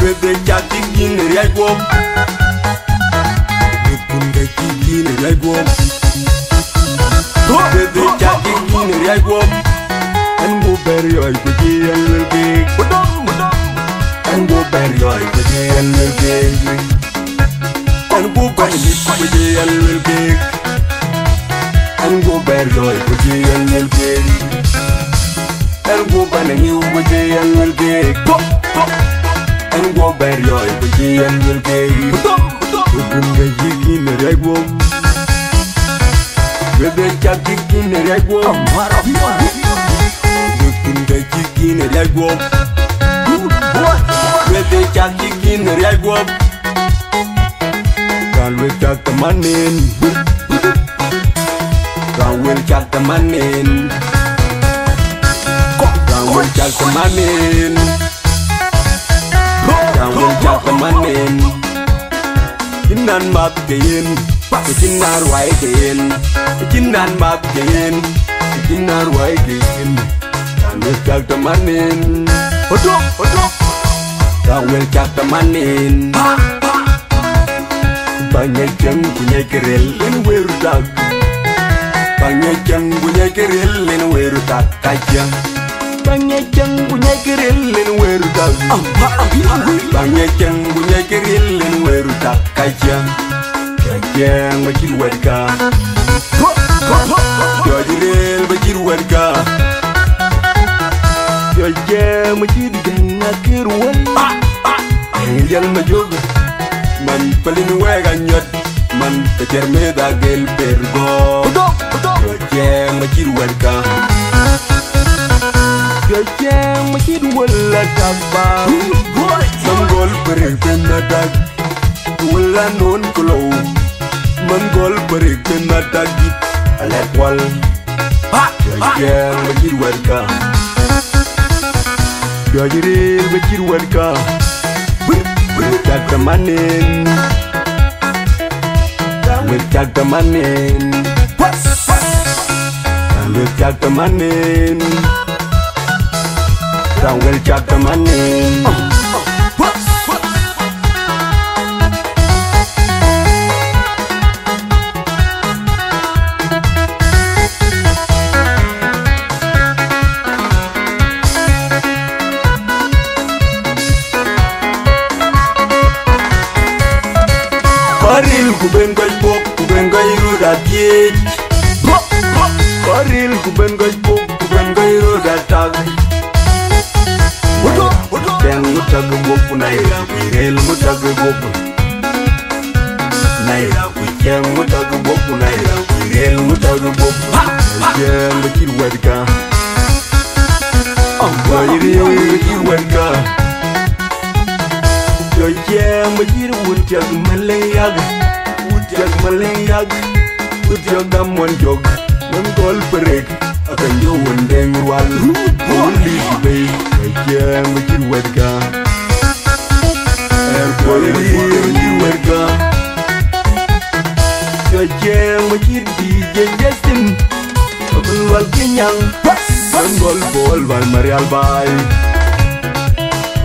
Bebe jati gini riai guom Bebun gaji gini riai guom Bebe jati gini riai guom En go beri oi kuji en lelbik En go beri oi kuji en lelbik En go beri oi kuji en lelbik En go beri oi kuji en lelbik ban hiu ko ji yan wil kek an go ber yoy ko yan wil kek kun ga jiki ne rego Bebe chakiki ne rego kun ga jiki ne rego Bebe chakiki ne rego Galwe chak manin Gawel chak one girl for my man. Down one girl for my man. Kinan map gain, kinan wai gain, kinan map gain, kinan wai gain. Down one girl for my man. Odo, odo. Down one girl for my man. Banyak jam punya kerel, ini weru tak. Banyak jam punya kerel, ini weru tak kajang. Bangnya cang punya kirilin weru tak Bangnya cang punya kirilin weru tak Kajang Kajang bacir wedka Jajiril bacir wedka Jajang bacir gana kirwan Yang majog Man palin wega nyot. Man kecer meda gel pergo Jajang bacir wedka Jajang bacir wedka raken mkid wala taba Mangol perikin adag Wala non kulaw. Mangol perikin adag Alat wal Raken mkid wala Gajiril mkid wala Without the money Without the money Without the money and we'll chat the money. Uh, uh, what, what? Koril kubengoy pop, kubengoy ruda piech Koril kubengoy pop, kubengoy ruda tagay mutag naira Rel mutag bok Naira Deng mutag bok naira Rel mutag bok Deng bakir wadka Bayri bakir wadka Yo jeng majir wuntiag malayag Wuntiag malayag Wuntiag amon jog Nang gol perek Akan yo wendeng rual Uli bay Yo jeng majir wedga Er boy oliliwendiweka jojemo cirdijejesim obulwal kinyang engol bol bal marial bay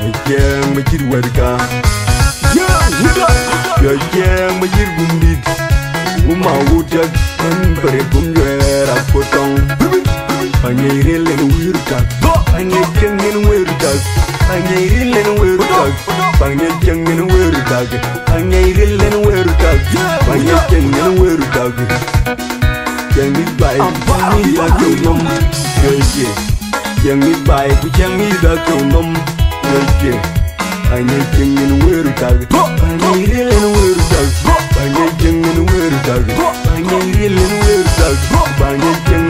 jojemo cir werka jojemo cir gumbit. Uma wutak en bere gum jwera potong. Angei relen wirtak angei kengen wirtak അങ്ങേരില്ലെന്നും വേറുണ്ടാകും പങ്ങച്ചെങ്ങനും വേറുണ്ടാകും അങ്ങേരില്ലെന്നും വേറുണ്ടാകും പങ്ങച്ചെങ്ങനും വേറുണ്ടാകും ഞങ്ങിതാക്കും ഞങ്ങിതായപ്പു ഞങ്ങിതാക്കും അങ്ങേക്കെങ്ങനും വേറുണ്ടാകും അങ്ങേരില്ലെന്നും വേറുണ്ടാകും അങ്ങേക്കെങ്ങനും വേറുണ്ടാകും അങ്ങേരില്ലെന്നും വേറുണ്ടാകും അങ്ങേക്കെങ്ങ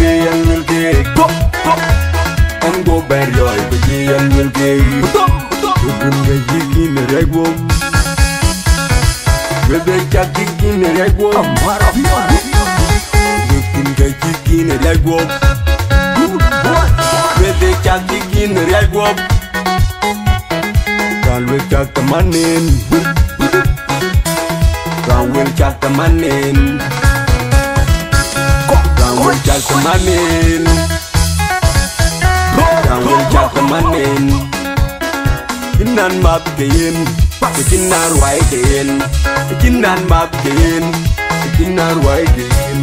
yan mil ke to to en go ber yoy ko je yan mil ke to to kun ga jigi ne rego bebe chakiki ne rego Amara Fiona. kun ga jigi ne rego bebe chakiki ne rego Kalwe chaka manin Kawil chaka manin Kawil chaka manin gentleman Down gentleman Kinan map gain Kinan wai gain Kinan map gain Kinan wai gain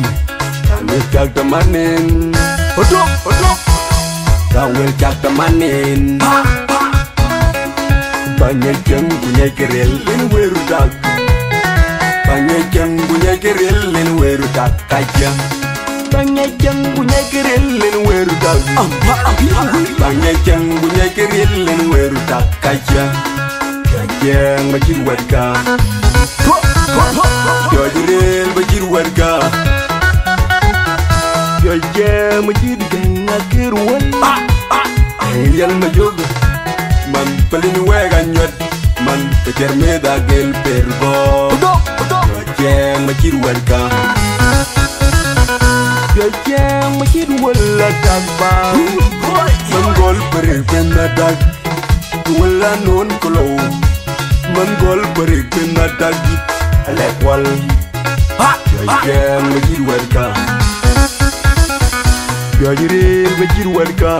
Kami gentleman Odok odok Down gentleman Banyak jam punya kerel Ini weru dak Banyak jam punya kerel Ini weru dak Kajang Bangejan bunye kirillin weru tak Ampa ampi awi Bangejan bunye kirillin weru tak Kaja Kajang bajir warga. Jojiril bajir warga. Jojja majid ganga kirwan Ah ah Ayyan majog Man pelin wega nyot. Man pecer meda gel perbo. Jojja majir warga. dajjeng macit wala dag bang man gol bari benna dag. Wala non kolow. Man gol bari benna dag. Elekwal dajjeng macit werka dajjeng macit werka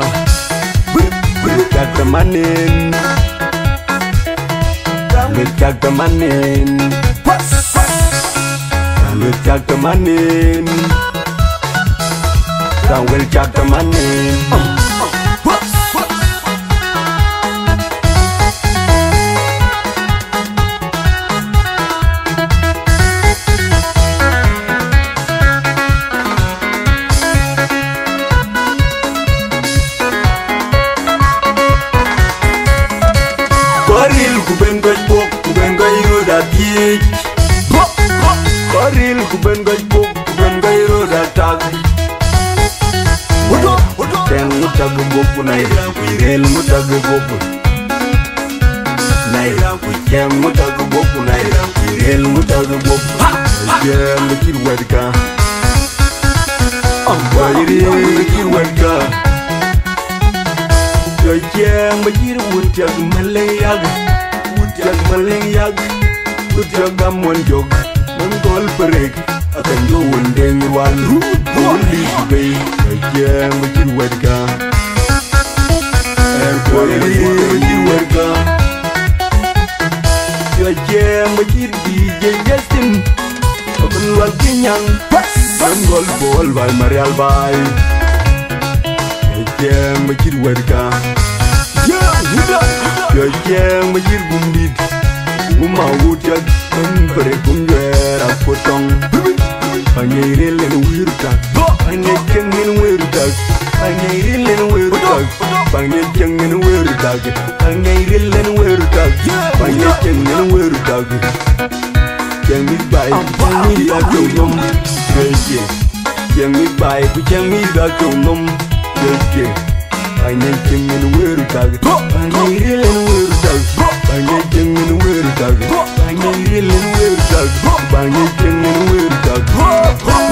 Kata manin Kata manin Kata manin Kawil cak temanin Pas, pas. Koril kuben goj bok kuben goj roda bo. Koril kuben goj bok Teng mutag boku naira kuirel mutag boku Naira kuceng mutag boku naira kuirel mutag boku Jem mikir wadka Wajiri mikir wadka Jojeng mikir wutag malayag Wutag malayag Wutag amon jog Mengol perek Akan jowon deng wal Wuli bay Jojeng mikir wadka Wajiri mikir warwarwarwarka Kirace mbakir DJ Justin Abun luar kenyang Nangol bol bay marial bay Kirace mbakir warka Kirace mbakir gumbit Umawut ya gumbit kucha miga kunom Yoke Anya jengen weru tag Anya irilin ik tag Anya jengen de wereld Anya irilin weru tag Anya jengen wereld tag